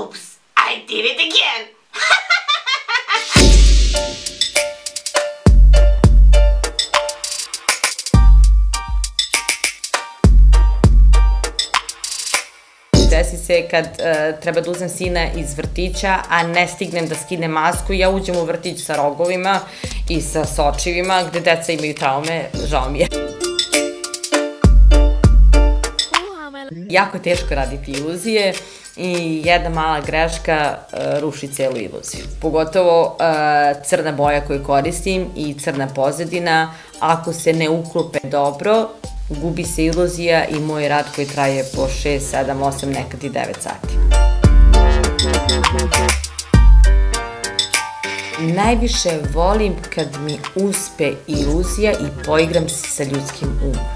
Oops, I did it again. Desi se kad uh, treba da uzem sina iz vrtića, a ne stignem da skinem masku, ja uđem u vrtić sa rogovima i sa sočivima, gde deca imaju traume, žao mi je. Jako je teško raditi iluzije i jedna mala greška uh, ruši celu iluziju. Pogotovo uh, crna boja koju koristim i crna pozadina, ako se ne uklope dobro, gubi se iluzija i moj rad koji traje po 6, 7, 8, nekad i 9 sati. Najviše volim kad mi uspe iluzija i poigram se sa ljudskim umom.